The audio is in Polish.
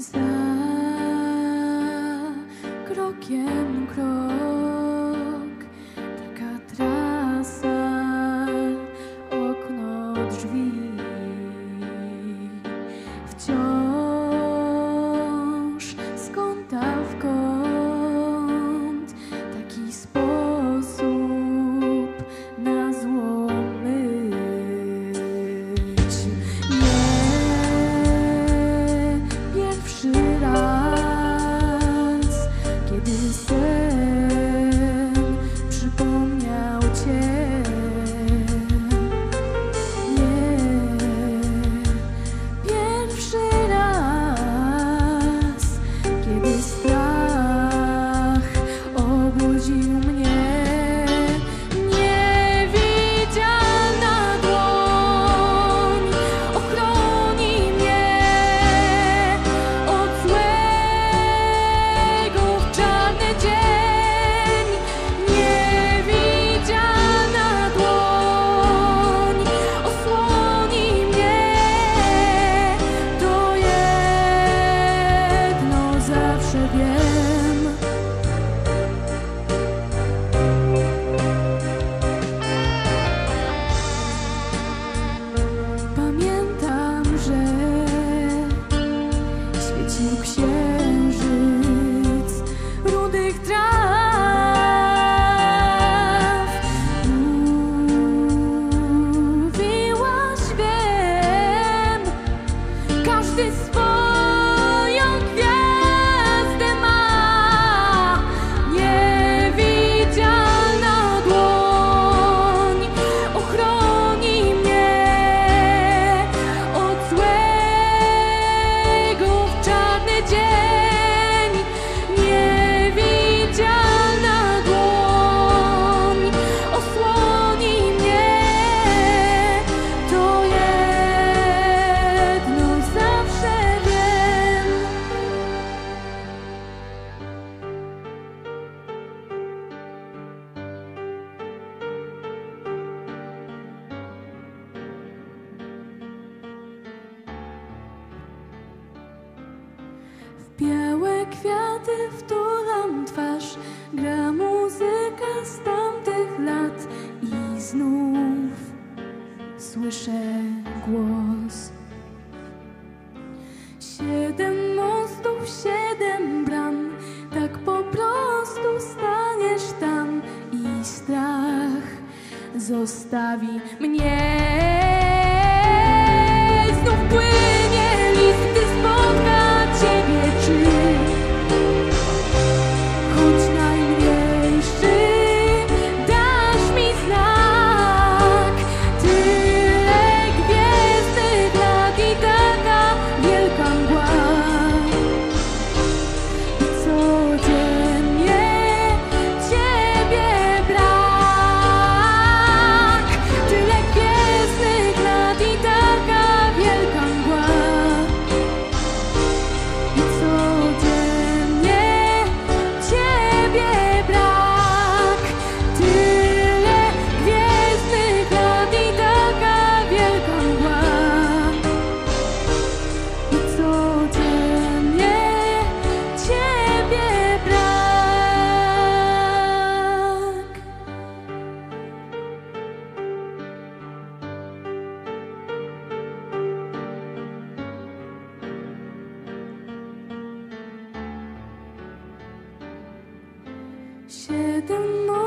za krokiem krok. kwiaty, wtulam twarz, gra muzyka z tamtych lat i znów słyszę głos. Siedem mostów, siedem bram, tak po prostu staniesz tam i strach zostawi mnie. 写的梦